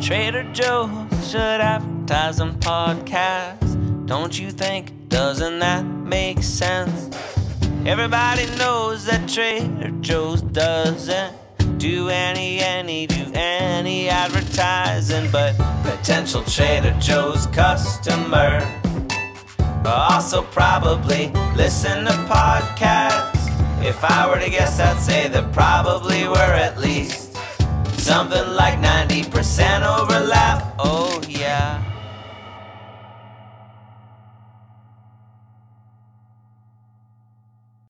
Trader Joe's should advertise on podcasts. Don't you think? Doesn't that make sense? Everybody knows that Trader Joe's doesn't do any, any, do any advertising, but potential Trader Joe's customer also probably listen to podcasts. If I were to guess, I'd say that probably we're at least something like 90% overlap. Oh, yeah.